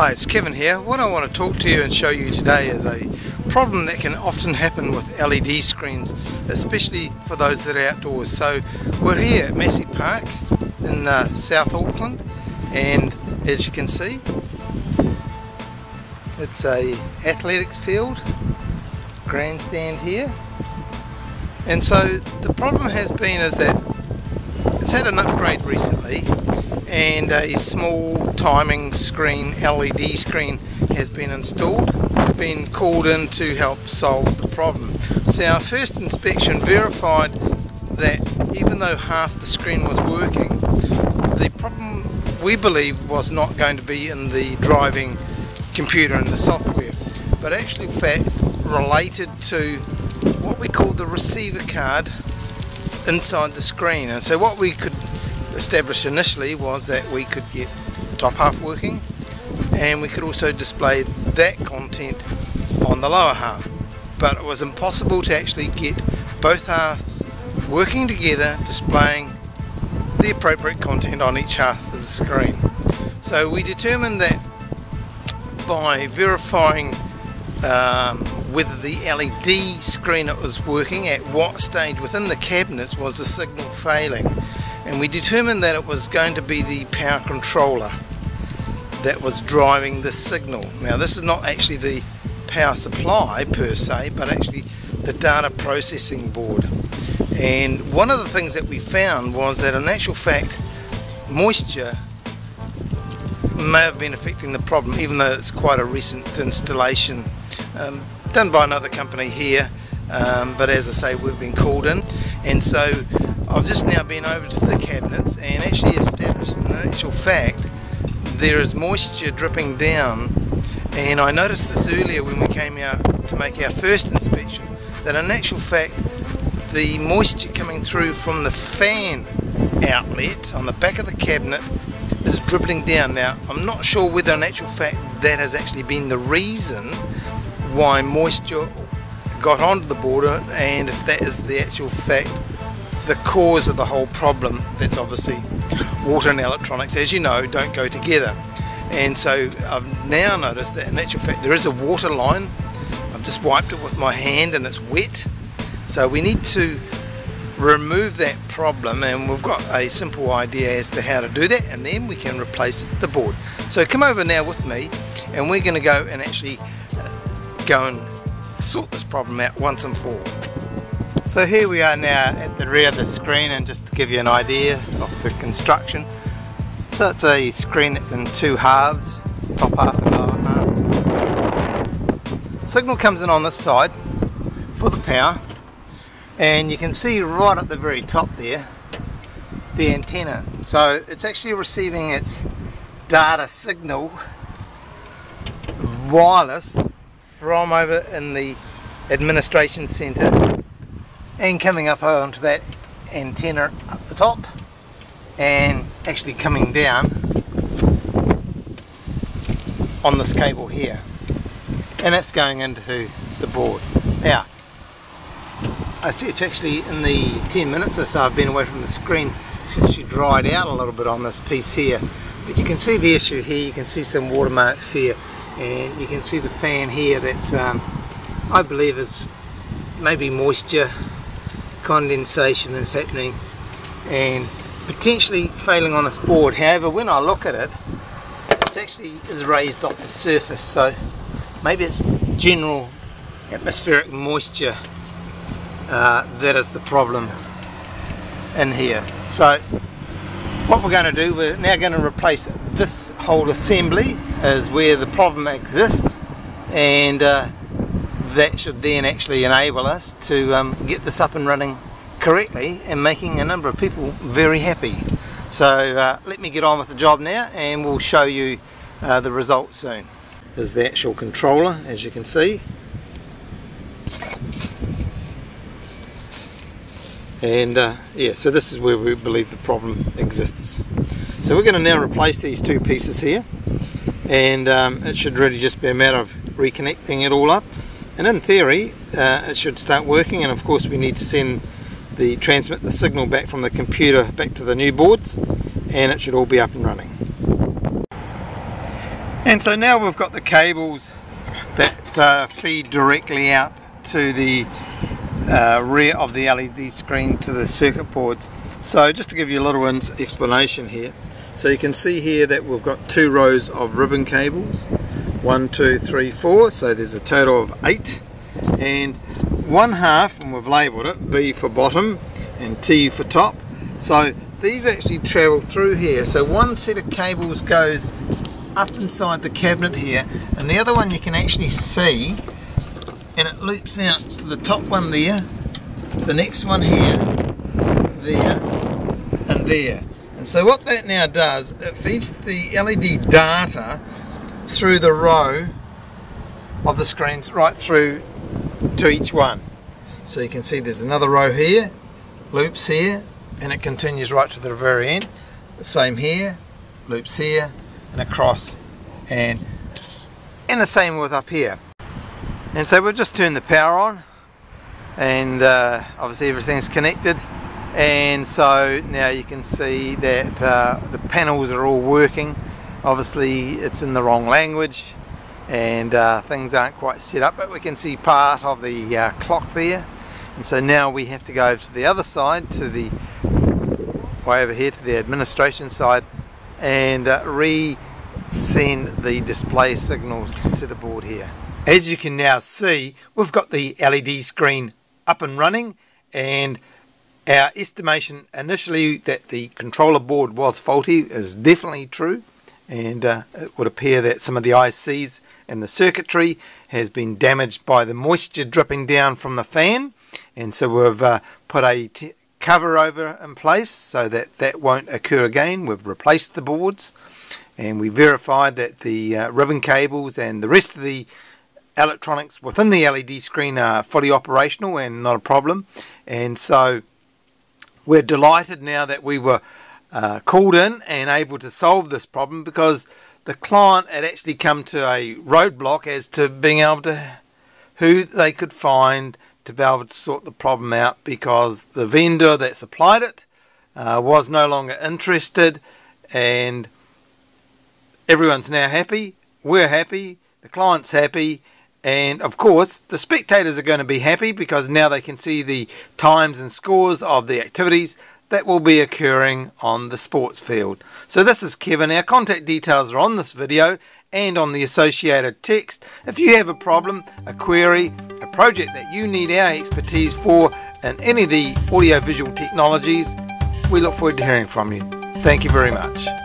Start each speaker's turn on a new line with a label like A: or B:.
A: Hi, it's Kevin here. What I want to talk to you and show you today is a problem that can often happen with LED screens, especially for those that are outdoors. So we're here at Massey Park in uh, South Auckland and as you can see it's a athletics field, grandstand here and so the problem has been is that it's had an upgrade recently and uh, a small timing screen, LED screen has been installed, been called in to help solve the problem. So our first inspection verified that even though half the screen was working, the problem we believe was not going to be in the driving computer and the software, but actually fact related to what we call the receiver card inside the screen. And so what we could establish initially was that we could get top half working and we could also display that content on the lower half. But it was impossible to actually get both halves working together displaying the appropriate content on each half of the screen. So we determined that by verifying um, whether the LED screen that was working at what stage within the cabinets was the signal failing and we determined that it was going to be the power controller that was driving the signal. Now this is not actually the power supply per se but actually the data processing board and one of the things that we found was that in actual fact moisture may have been affecting the problem even though it's quite a recent installation um, done by another company here um, but as I say we've been called in. And so I've just now been over to the cabinets and actually established in actual fact. There is moisture dripping down. And I noticed this earlier when we came out to make our first inspection that in actual fact the moisture coming through from the fan outlet on the back of the cabinet is dribbling down. Now I'm not sure whether in actual fact that has actually been the reason why moisture got onto the border and if that is the actual fact the cause of the whole problem that's obviously water and electronics. As you know don't go together. And so I've now noticed that in actual fact there is a water line. I've just wiped it with my hand and it's wet. So we need to remove that problem and we've got a simple idea as to how to do that and then we can replace the board. So come over now with me and we're going to go and actually go and sort this problem out once and for all. So here we are now at the rear of the screen and just to give you an idea of the construction. So it's a screen that's in two halves, top half and lower half. Signal comes in on this side for the power and you can see right at the very top there the antenna. So it's actually receiving its data signal wireless from over in the administration center and coming up onto that antenna up the top. And actually coming down on this cable here. And that's going into the board. Now I see it's actually in the 10 minutes or so I've been away from the screen. It's actually dried out a little bit on this piece here. But you can see the issue here. You can see some watermarks here and you can see the fan here that's um, I believe is maybe moisture condensation is happening and potentially failing on this board. However when I look at it it actually is raised off the surface so maybe it's general atmospheric moisture uh, that is the problem in here. So what we're going to do we're now going to replace this whole assembly is where the problem exists and uh, that should then actually enable us to um, get this up and running correctly and making a number of people very happy. So uh, let me get on with the job now and we'll show you uh, the results soon. Is the actual controller as you can see. And uh, yeah, so this is where we believe the problem exists. So we're going to now replace these two pieces here and um, it should really just be a matter of reconnecting it all up and in theory uh, it should start working and of course we need to send the transmit the signal back from the computer back to the new boards and it should all be up and running. And so now we've got the cables that uh, feed directly out to the uh, rear of the LED screen to the circuit boards. So just to give you a little explanation here. So you can see here that we've got two rows of ribbon cables. One, two, three, four. So there's a total of eight. And one half, and we've labelled it, B for bottom and T for top. So these actually travel through here. So one set of cables goes up inside the cabinet here and the other one you can actually see and it loops out to the top one there, the next one here, there and there. And so what that now does, it feeds the LED data through the row of the screens right through to each one. So you can see there's another row here, loops here, and it continues right to the very end. The same here, loops here, and across, and and the same with up here. And so we'll just turn the power on, and uh, obviously everything's connected. And so now you can see that uh, the panels are all working. Obviously it's in the wrong language and uh, things aren't quite set up but we can see part of the uh, clock there and so now we have to go to the other side to the way over here to the administration side and uh, re-send the display signals to the board here. As you can now see we've got the LED screen up and running and our estimation initially that the controller board was faulty is definitely true and uh, it would appear that some of the ICs and the circuitry has been damaged by the moisture dripping down from the fan and so we've uh, put a cover over in place so that that won't occur again. We've replaced the boards and we verified that the uh, ribbon cables and the rest of the electronics within the LED screen are fully operational and not a problem and so we're delighted now that we were uh, called in and able to solve this problem because the client had actually come to a roadblock as to being able to who they could find to be able to sort the problem out because the vendor that supplied it uh, was no longer interested and everyone's now happy we're happy the client's happy and of course the spectators are going to be happy because now they can see the times and scores of the activities that will be occurring on the sports field. So this is Kevin. Our contact details are on this video and on the associated text. If you have a problem, a query, a project that you need our expertise for in any of the audiovisual technologies, we look forward to hearing from you. Thank you very much.